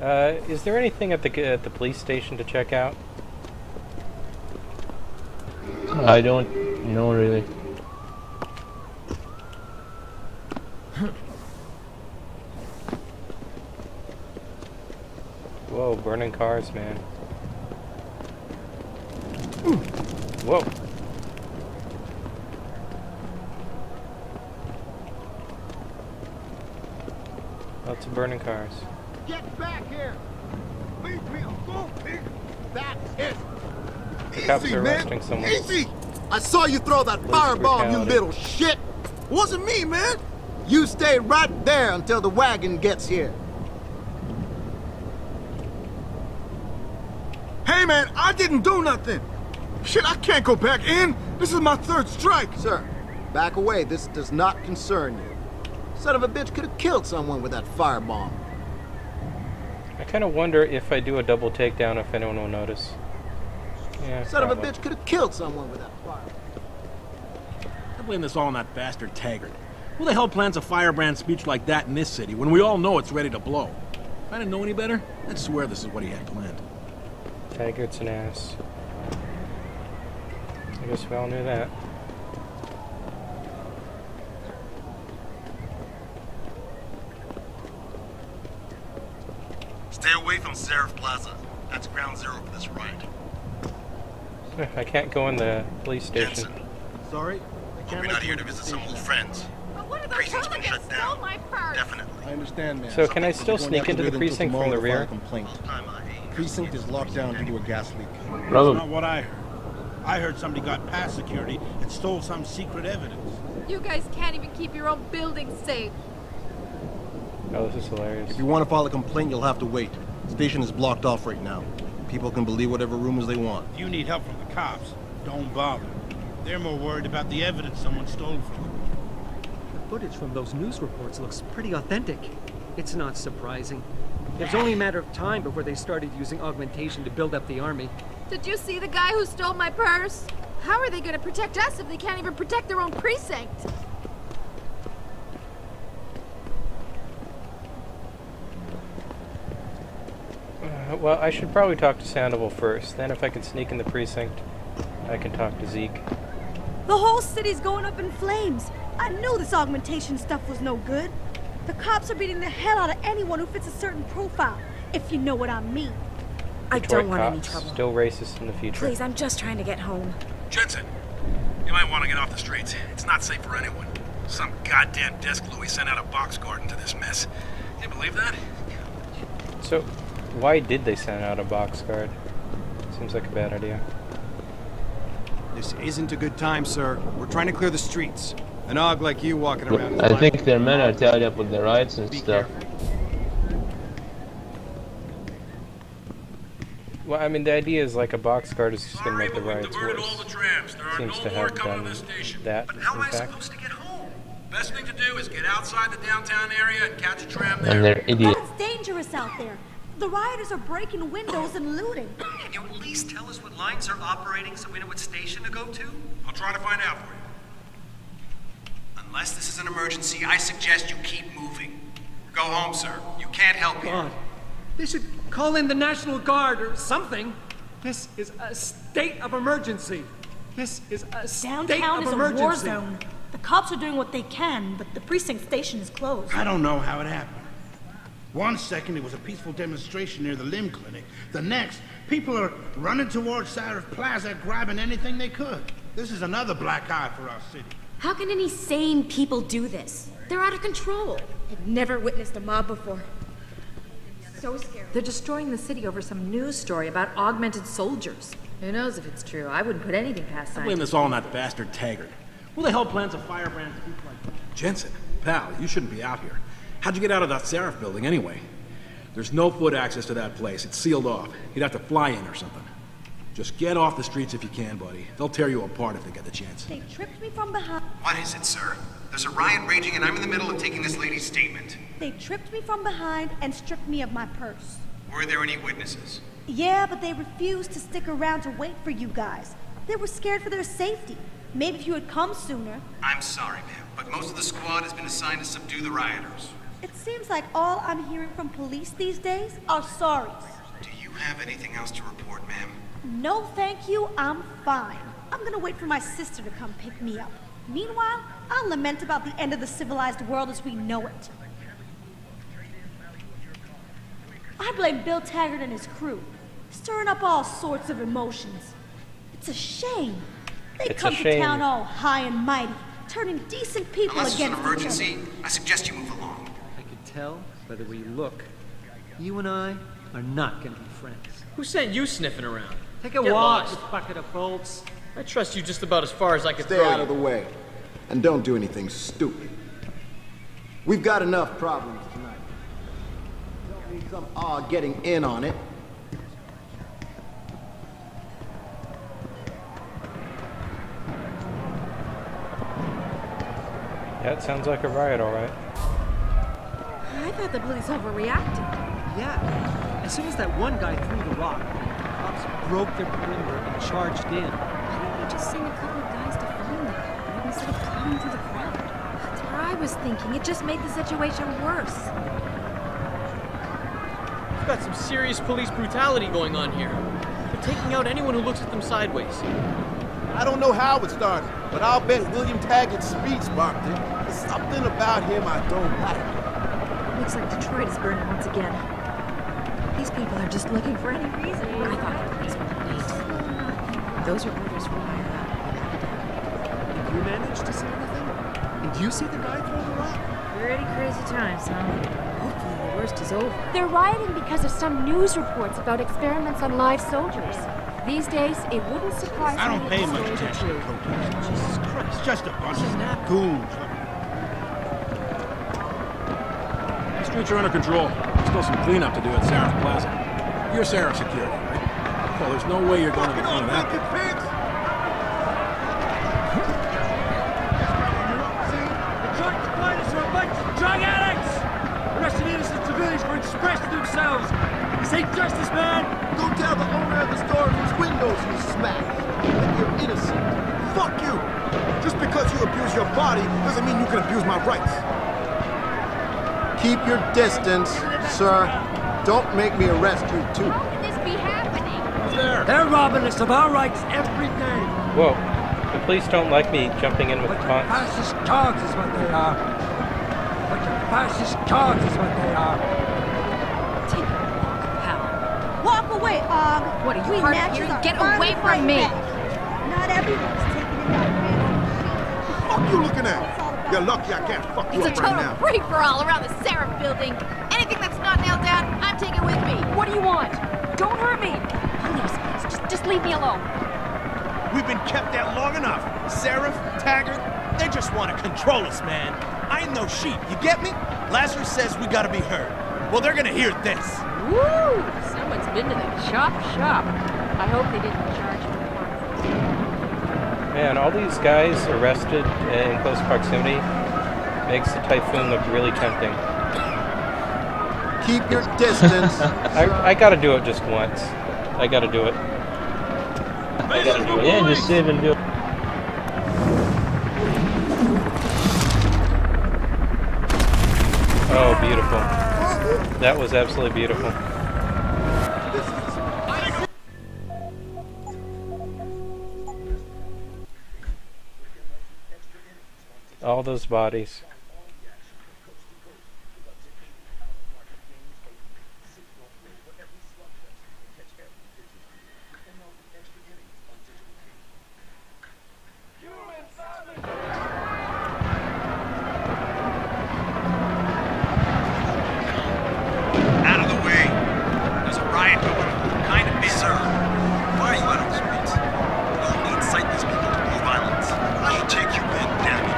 Uh, is there anything at the at the police station to check out? I don't know really. Whoa, burning cars, man. Whoa. Lots of burning cars. Get back here! Leave me alone, pig! That's it! The cops Easy, are man. arresting someone. Easy! I saw you throw that Police firebomb, you little shit! Wasn't me, man! You stay right there until the wagon gets here. Hey, man, I didn't do nothing. Shit, I can't go back in. This is my third strike. Sir, back away. This does not concern you. Son of a bitch could have killed someone with that firebomb. I kind of wonder if I do a double takedown if anyone will notice. Yeah, Son of a bitch could have killed someone with that fire. I blame this all on that bastard Taggart. Who the hell plans a firebrand speech like that in this city when we all know it's ready to blow? If I didn't know any better, I'd swear this is what he had planned. Taggart's an ass. I guess we all knew that. Stay away from Sarif Plaza. That's ground zero for this riot. I can't go in the police station. Jensen, Sorry, I hope can't you're not here to visit the some old friends. But what if those Precinct's been shut down. my purse? Definitely. I understand, man. So can I still sneak into the to wait until precinct from the rear? a complaint. Time I aim. Precinct is locked down due to a gas leak. Probably. Not what I heard. I heard somebody got past security and stole some secret evidence. You guys can't even keep your own building safe. Oh, this is hilarious. If you want to file a complaint, you'll have to wait. Station is blocked off right now. People can believe whatever rumors they want. If you need help from the cops, don't bother. They're more worried about the evidence someone stole from them. The footage from those news reports looks pretty authentic. It's not surprising. It was only a matter of time before they started using augmentation to build up the army. Did you see the guy who stole my purse? How are they going to protect us if they can't even protect their own precinct? Uh, well, I should probably talk to Sandoval first. Then, if I can sneak in the precinct, I can talk to Zeke. The whole city's going up in flames. I knew this augmentation stuff was no good. The cops are beating the hell out of anyone who fits a certain profile, if you know what I mean. I Detroit don't want any trouble. Still racist in the future. Please, I'm just trying to get home. Jensen, you might want to get off the streets. It's not safe for anyone. Some goddamn desk Louis sent out a box guard into this mess. Can you believe that? So, why did they send out a box guard? Seems like a bad idea. This isn't a good time, sir. We're trying to clear the streets. An aug like you walking around. I think their men are tied up with the riots and Be stuff. careful. Well, I mean, the idea is like a box guard is just going to make the but we've riots diverted all worse. the trams. There are Seems no to have done to that, But in how am I fact. supposed to get home? Best thing to do is get outside the downtown area and catch a tram there. And they're idiots. But it's dangerous out there. The rioters are breaking windows and looting. Can you at least tell us what lines are operating so we know what station to go to? I'll try to find out for you. Unless this is an emergency, I suggest you keep moving. Go home, sir. You can't help here. God, they should call in the National Guard or something. This is a state of emergency. This is a state Downtown of is a war zone. The cops are doing what they can, but the precinct station is closed. I don't know how it happened. One second it was a peaceful demonstration near the limb clinic. The next, people are running towards Sarif Plaza grabbing anything they could. This is another black eye for our city. How can any sane people do this? They're out of control. I've never witnessed a mob before. So scary. They're destroying the city over some news story about augmented soldiers. Who knows if it's true? I wouldn't put anything past I blame this all on that bastard Taggart. Who the hell plans a firebrand speech like that? Jensen, pal, you shouldn't be out here. How'd you get out of that Sarif building anyway? There's no foot access to that place. It's sealed off. You'd have to fly in or something. Just get off the streets if you can, buddy. They'll tear you apart if they get the chance. They tripped me from behind. What is it, sir? There's a riot raging and I'm in the middle of taking this lady's statement. They tripped me from behind and stripped me of my purse. Were there any witnesses? Yeah, but they refused to stick around to wait for you guys. They were scared for their safety. Maybe if you had come sooner. I'm sorry, ma'am, but most of the squad has been assigned to subdue the rioters. It seems like all I'm hearing from police these days are sorries. Do you have anything else to report, ma'am? No, thank you. I'm fine. I'm gonna wait for my sister to come pick me up. Meanwhile, I'll lament about the end of the civilized world as we know it. I blame Bill Taggart and his crew, stirring up all sorts of emotions. It's a shame. They It's come to town all high and mighty, turning decent people Unless it's an against emergency, each. I suggest you move along. I can tell by the way you look. You and I are not gonna be friends. Who sent you sniffing around? Take a Get walk, lost. you bucket of bolts. I trust you just about as far as I can Stay throw out you. of the way. And don't do anything stupid. We've got enough problems tonight. Don't need some awe getting in on it. Yeah, it sounds like a riot, all right. I thought the police overreacted. Yeah. As soon as that one guy threw the rock, cops broke their perimeter and charged in. Why didn't you just send a couple of guys to find the culprit instead of plowing through the crowd? That's what I was thinking. It just made the situation worse. We've got some serious police brutality going on here. They're taking out anyone who looks at them sideways. I don't know how it started, but I'll bet William Taggart's speech sparked it. There's something about him I don't like. Looks like Detroit is burning once again. These people are just looking for any reason. I thought the police would wait. Those are orders from higher up. Uh, Did you manage to see anything? Did you see the guy throw the rock? Pretty crazy times, huh? Hopefully the worst is over. They're rioting because of some news reports about experiments on live soldiers. These days, it wouldn't surprise me. I don't if pay the much attention to true. protesters. Jesus Christ. Just a bunch of goons. The streets are under control. Still some cleanup to do at Sarif Plaza. You're Sarif Security, right? Well, there's no way you're going to get none of that. Detroit fighters are a bunch of drug addicts! Arresting innocent civilians for expressing themselves! This ain't justice, man! Go tell the owner of the store whose windows you smashed that you're innocent. Fuck you! Just because you abuse your body doesn't mean you can abuse my rights. Keep your distance, sir. Don't make me arrest you, too. How can this be happening? They're robbing us of our rights every day! Whoa. The police don't like me jumping in with the taunts. Fascist dogs is what they are! Bunch of fascist dogs is what they are! Take a walk, pal. Walk away, Aug. What, are you we hard of matches Get away from me. back. Not everyone's taking in that fancy Fuck you looking at? You're lucky I can't fuck you It's a up right total now. free-for-all around the Sarif building. Anything that's not nailed down, I'm taking with me. What do you want? Don't hurt me! Please, just, just leave me alone. We've been kept out long enough. Sarif, Taggart, they just want to control us, man. I ain't no sheep, you get me? Lazarus says we gotta be heard. Well, they're gonna hear this. Woo! Someone's been to the chop shop. I hope they didn't charge for Man, all these guys arrested in close proximity makes the typhoon look really tempting. Keep your distance. I, I gotta do it just once. I gotta do it. I gotta do it. Yeah, just sit and do it. Oh, beautiful. That was absolutely beautiful. All those bodies. Out of the way. There's a riot going on. Kind of busy. Sir, why are you out on the streets? No need sightless people to blow violence. I'll take you in, damn you.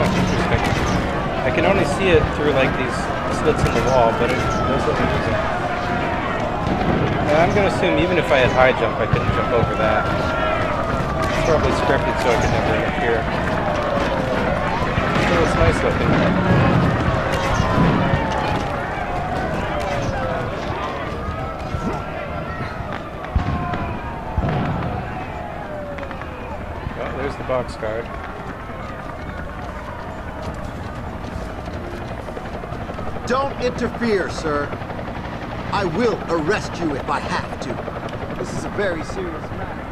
Oh, interesting. I can only see it through like these slits in the wall, but it what I'm using. And I'm gonna assume even if I had high jump, I couldn't jump over that. It's probably scripted so I could never interfere. Still, it's nice looking. Oh, there's the box guard. Don't interfere, sir. I will arrest you if I have to. This is a very serious matter.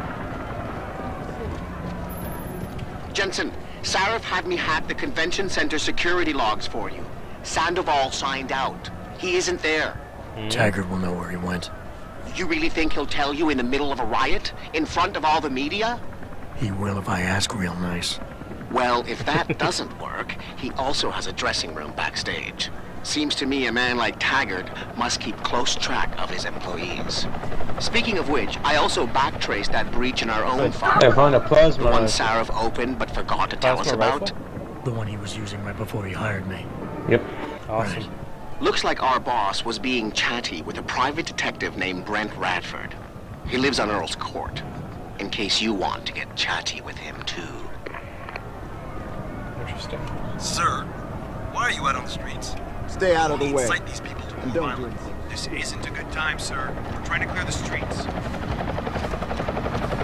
Jensen, Sarif had me hack the convention center security logs for you. Sandoval signed out. He isn't there. Hmm. Taggart will know where he went. You really think he'll tell you in the middle of a riot? In front of all the media? He will if I ask real nice. Well, if that doesn't work, he also has a dressing room backstage. Seems to me a man like Taggart must keep close track of his employees. Speaking of which, I also backtraced that breach in our own file. I found a plasma The one rifle. Sarif opened but forgot to tell us about. The one he was using right before he hired me. Yep. Awesome. Looks like our boss was being chatty with a private detective named Brent Radford. He lives on Earl's Court. In case you want to get chatty with him, too. Interesting. Sir, why are you out on the streets? Stay out of the Only way. incite these people to And move don't do. This isn't a good time, sir. We're trying to clear the streets.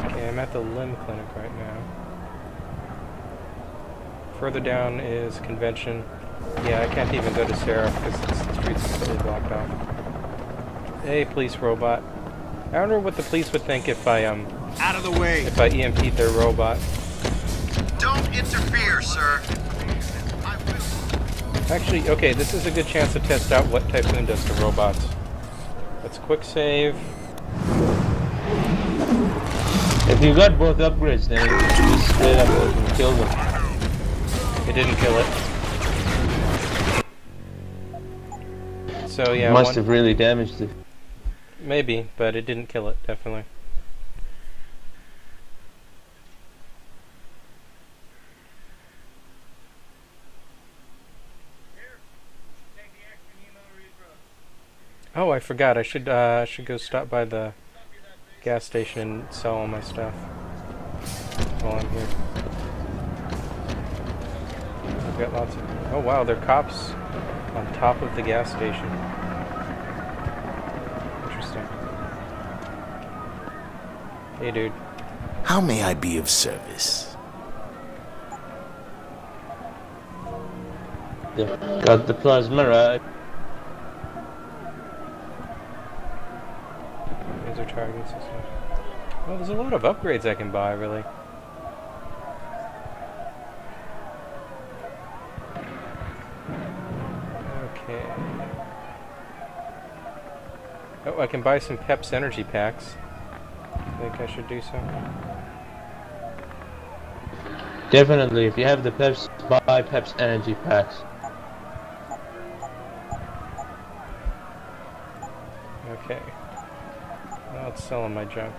Okay, I'm at the limb clinic right now. Further down is convention. Yeah, I can't even go to Sarif because the streets are totally blocked off. Hey, police robot. I wonder what the police would think if I um Out of the way. if I EMP'd their robot. Don't interfere, sir. Actually, okay, this is a good chance to test out what Typhoon does to robots. Let's quick save. If you got both upgrades, then you just straight up and kill them. It didn't kill it. So yeah, it Must one- have really damaged it. maybe, but it didn't kill it, definitely. Oh, I forgot. I should uh, I should go stop by the gas station and sell all my stuff while I'm here. I've got lots of. Oh wow, there are cops on top of the gas station. Interesting. Hey, dude. How may I be of service? Got the plasma right. Well, there's a lot of upgrades I can buy, really. Okay. Oh, I can buy some Peps energy packs. I Think I should do so. Definitely, if you have the Peps, buy Peps energy packs. Selling my junk.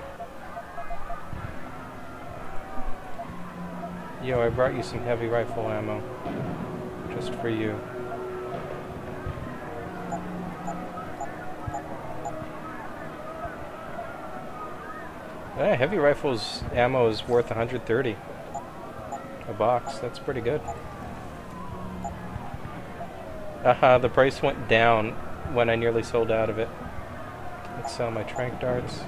Yo, I brought you some heavy rifle ammo. Just for you. Yeah, heavy rifles ammo is worth 130 a box. That's pretty good. Haha, the price went down when I nearly sold out of it. Let's sell my tranq darts.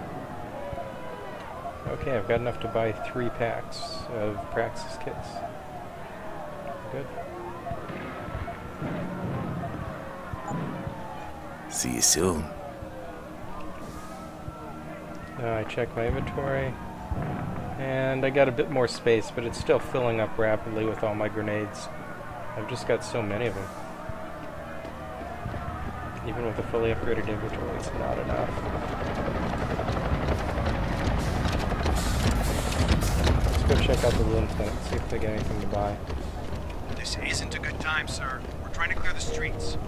Okay, I've got enough to buy three packs of Praxis kits. Good. See you soon. Now I check my inventory. And I got a bit more space, but it's still filling up rapidly with all my grenades. I've just got so many of them. Even with a fully upgraded inventory, it's not enough. Check out the room clinic, see if they get anything to buy. This isn't a good time, sir. We're trying to clear the streets.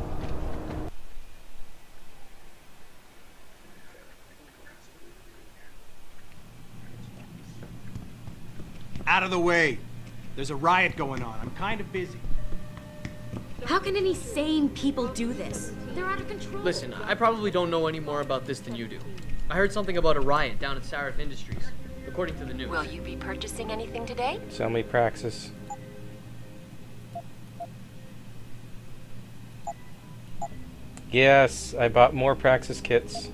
Out of the way. There's a riot going on. I'm kind of busy. How can any sane people do this? They're out of control. Listen, I probably don't know any more about this than you do. I heard something about a riot down at Sarif Industries, according to the news. Will you be purchasing anything today? Sell me Praxis. Yes, I bought more Praxis kits.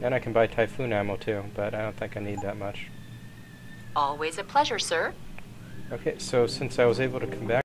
And I can buy Typhoon ammo too, but I don't think I need that much. Always a pleasure, sir. Okay, so since I was able to come back